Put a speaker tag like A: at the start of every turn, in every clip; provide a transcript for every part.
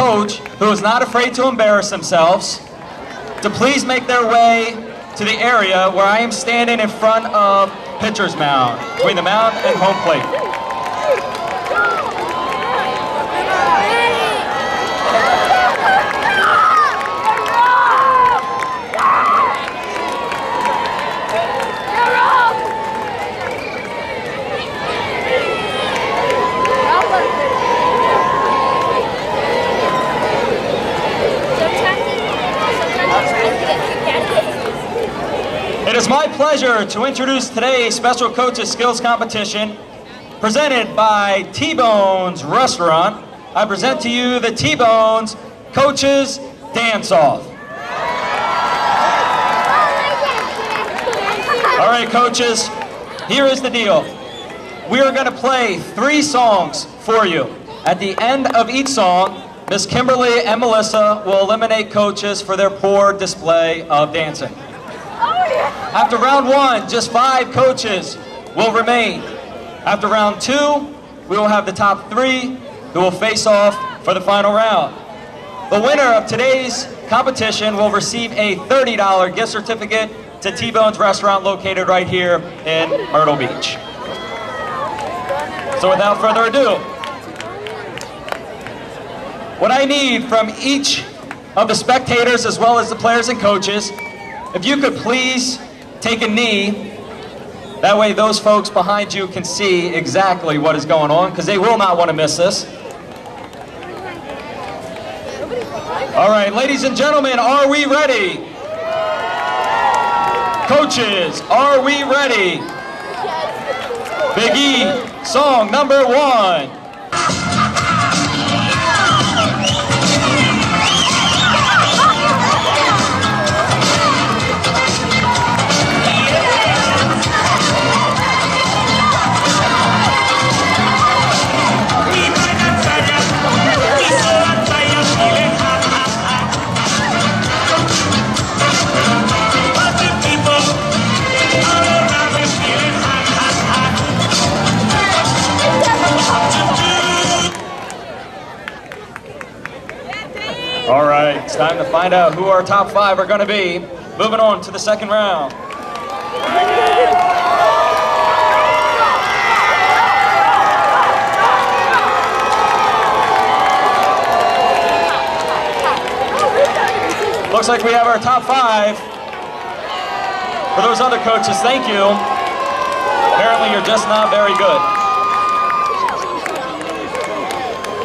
A: coach who is not afraid to embarrass themselves to please make their way to the area where I am standing in front of pitcher's mound, between the mound and home plate. My pleasure to introduce today's Special Coaches Skills Competition presented by T-Bones Restaurant. I present to you the T-Bones Coaches Dance-Off. All right, coaches, here is the deal. We are going to play three songs for you. At the end of each song, Miss Kimberly and Melissa will eliminate coaches for their poor display of dancing. After round one, just five coaches will remain. After round two, we will have the top three who will face off for the final round. The winner of today's competition will receive a $30 gift certificate to T-Bone's restaurant located right here in Myrtle Beach. So without further ado, what I need from each of the spectators as well as the players and coaches, if you could please take a knee, that way those folks behind you can see exactly what is going on because they will not want to miss this. All right, ladies and gentlemen, are we ready? Coaches, are we ready? Big E, song number one. All right, it's time to find out who our top five are going to be. Moving on to the second round. Looks like we have our top five. For those other coaches, thank you. Apparently, you're just not very good.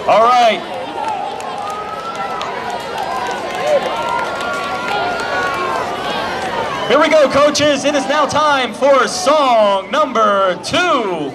A: All right. Here we go, coaches. It is now time for song number two.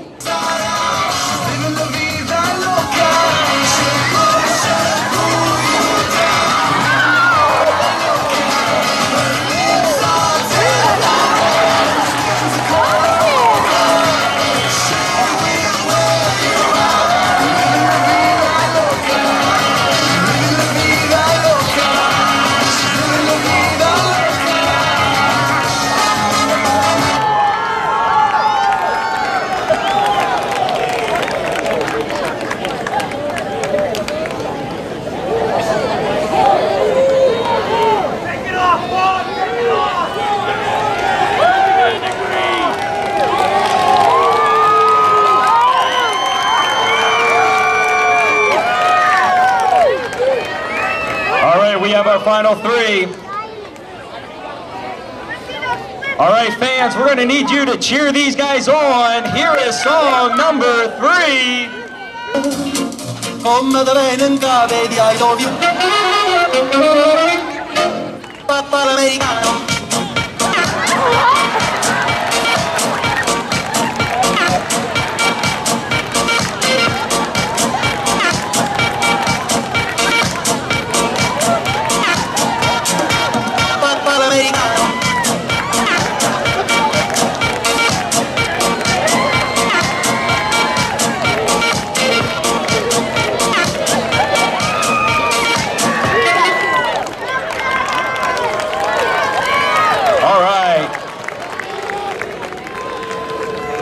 A: Have our final three. All right, fans, we're going to need you to cheer these guys on. Here is song number three.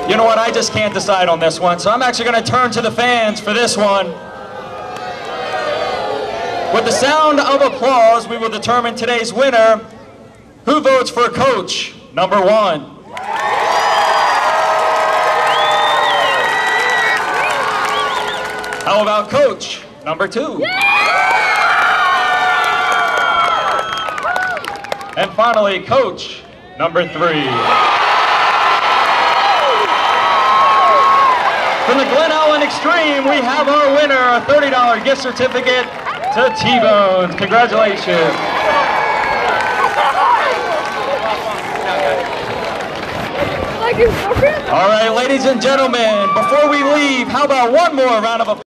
B: You
A: know what? I just can't decide on this one, so I'm actually going to turn to the fans for this one. With the sound of applause, we will determine today's winner. Who votes for coach number one? How about coach number two? And finally, coach number three. From the Glen Ellen Extreme, we have our winner, a $30 gift certificate to T-Bones. Congratulations. All right, ladies and gentlemen, before we leave, how about one more round of applause?